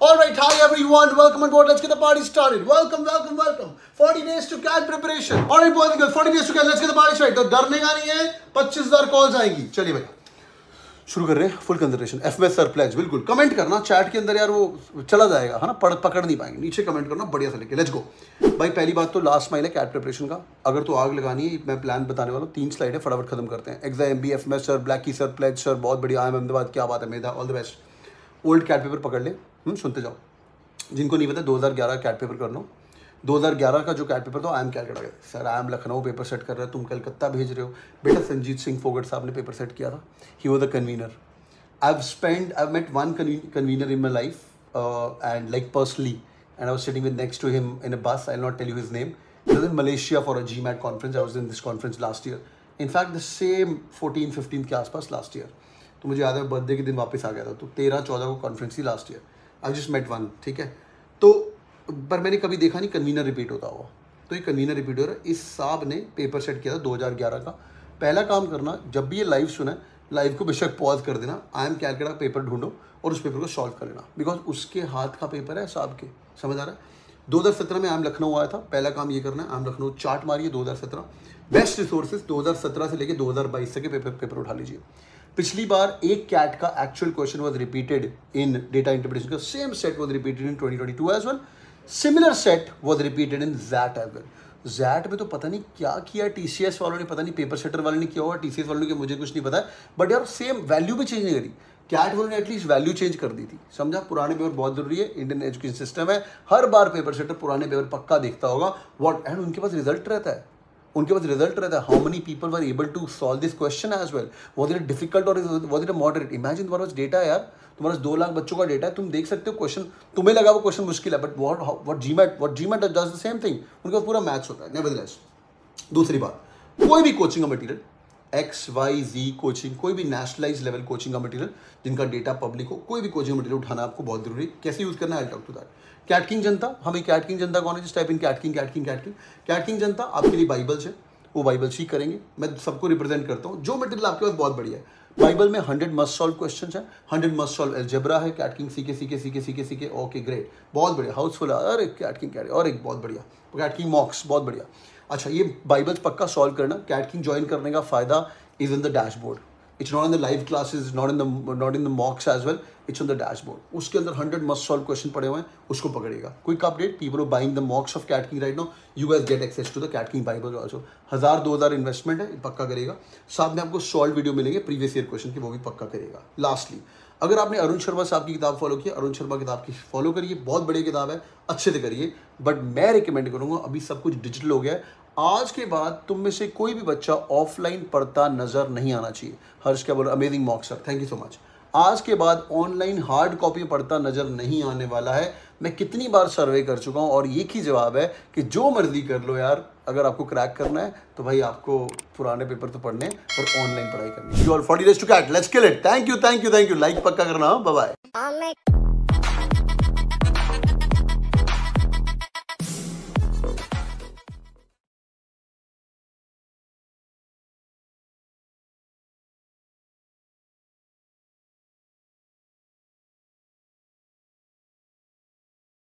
All right, hi everyone. Welcome on board. Let's get the party started. Welcome, welcome, welcome. 40 days to catch preparation. All right, boys and girls. 40 days to catch, Let's get the party started. तो डरने का नहीं है 25000 calls आएँगी चलिए भाई शुरू कर रहे हैं फुल कंसिडरेशन एफ़ में सर प्लेज बिल्कुल. कमेंट करना चैट के अंदर यार वो चला जाएगा है ना? पढ़ पकड़ नहीं पाएँगे. नीचे कमेंट करना बढ़िया से लेके लेट्स गो भाई पहली बात तो लास्ट माइल है कैट प्रिपरेशन का. अगर तो आग लगानी है मैं प्लान बताने वाला हूँ. तीन स्लाइड है फटाफट खत्म करते हैं. एग्ज़ाम एम बी एफ़ में सर ब्लैक की सर प्लेज सर बहुत बढ़िया. आई अहमदाबाद क्या बात है Medha all the best old CAT paper पकड़ ले. हम्म, सुनते जाओ. जिनको नहीं पता 2011 कैट पेपर करना 2011 का जो कैट पेपर था I M Calcutta sir I M Lucknow paper set कर रहे हो तुम कलकत्ता भेज रहे हो। बेटा संजीत सिंह फोगट साहब ने पेपर सेट किया था। He was the convener I have spend I met one convener in my life and like personally and I was sitting with next to him in a bus I not tell you his name It was in Malaysia for a GMAT conference. I was in this conference last year. In fact, the same 14, 15 के आसपास last year. तो मुझे याद है birthday के दिन वापस आ गया था। तो तेरह चौदह को कॉन्फ्रेंस थी last year I just met one ठीक है? पर मैंने कभी देखा नहीं कन्वीनर रिपीट होता हुआ। तो ये कन्वीनर रिपीट हो रहा है। इस साहब ने पेपर सेट किया था 2011 का। पहला काम करना, जब भी ये लाइव सुना लाइव को बेशक पॉज कर देना। आई एम कैलकाटा पेपर ढूंढो और उस पेपर को सॉल्व कर लेना। बिकॉज़ उसके हाथ का पेपर है साहब के। समझ आ रहा है? 2017 में आई एम लखनऊ आया था। पहला काम ये करना है। आई एम लखनऊ चार्ट मारिए 2017 बेस्ट रिसोर्सेज 2017 से लेके 2022 तक के पेपर पेपर उठा लीजिए। पिछली बार एक कैट का actual question was repeated in data interpretation का। Same set was repeated in 2022 as well similar set was repeated in XAT as well XAT में तो पता नहीं क्या किया टीसीएस वालों ने, पता नहीं पेपर सेटर वालों ने किया हुआ टीसीएस वालों ने मुझे कुछ नहीं पता। बट यार सेम वैल्यू भी चेंज नहीं करी। कैट वालों ने एटलीस्ट वैल्यू चेंज कर दी थी। समझा? पुराने पेपर बहुत ज़रूरी है। इंडियन एजुकेशन सिस्टम है। हर बार पेपर सेटर पुराने पेपर पक्का देखता होगा। वॉट एंड उनके पास रिज़ल्ट रहता है। उनके पास रिज़ल्ट रहता है. How many people were able to solve this question as well was it difficult और वॉज़ इट मॉडरेट इमेजिन तुम्हारे पास डेटा यार. तुम्हारे पास दो लाख बच्चों का डेटा है. तुम देख सकते हो क्वेश्चन तुम्हें लगा वो क्वेश्चन मुश्किल है but what what GMAT what GMAT does the same thing उनके पास पूरा मैच होता है. नेवरदलेस दूसरी बात. कोई भी कोचिंग का material X Y Z coaching कोई भी नेशनलाइज लेवल कोचिंग का मटेरियल जिनका डेटा पब्लिक हो, कोई भी कोचिंग मटेरियल उठाना आपको बहुत ज़रूरी है। कैसे यूज़ करना है? टॉक टू दैट कैटकिंग जनता, हमें कैटकिंग जनता कौन है? जिस टाइप इन कैटकिंग कैटकिंग कैटकिंग कैटकिंग जनता, आपके लिए बाइबल्स है। वो बाइबल सीख करेंगे। मैं सबको रिप्रेजेंट करता हूँ। जो मटेरियल आपके पास बहुत बढ़िया है। बाइबल में हंड्रेड मस्ट सॉल्व क्वेश्चन है, हंड्रेड मस्ट सॉल्व एल्जेब्रा है, कैटकिंग सीखे सीखे सीखे सीखे सीखे, ओके, ग्रेट। बहुत बढ़िया, हाउसफुल अरे एक कैटकिंग कैट और एक बहुत बढ़िया, कैटकिंग मॉक्स, बहुत बढ़िया। अच्छा ये बाइबल पक्का सॉल्व करना, कैटकिंग ज्वाइन करने का फ़ायदा is in the dashboard it's not in the live classes not in the not in the mocks as well it's on the dashboard उसके अंदर हंड्रेड मस्ट सॉल्व क्वेश्चन पड़े हुए हैं, उसको पकड़ेगा quick update people buying the mocks of CATKing right no you guys get access to the CATKing Bible also हज़ार, दो हज़ार इन्वेस्टमेंट है पक्का करेगा। साथ में आपको सॉल्व वीडियो मिलेंगे प्रीवियस ईयर क्वेश्चन की, वो भी पक्का करेगा। लास्टली अगर आपने अरुण शर्मा साहब की किताब फॉलो की, अरुण शर्मा किताब की फॉलो करिए, बहुत बढ़िया किताब है, अच्छे से करिए। बट मैं रिकमेंड करूँगा, अभी सब कुछ डिजिटल हो गया है आज के बाद तुम में से कोई भी बच्चा ऑफलाइन पढ़ता नज़र नहीं आना चाहिए। हर्ष क्या बोल amazing mock sir thank you so much आज के बाद ऑनलाइन हार्ड कॉपी पढ़ता नज़र नहीं आने वाला है। मैं कितनी बार सर्वे कर चुका हूँ और एक ही जवाब है कि जो मर्ज़ी कर लो यार, अगर आपको क्रैक करना है तो भाई आपको पुराने पेपर तो पढ़ने और ऑनलाइन पढ़ाई करनी you all forty days to CAT let's kill it thank you thank you thank you like पक्का करना बाय बाय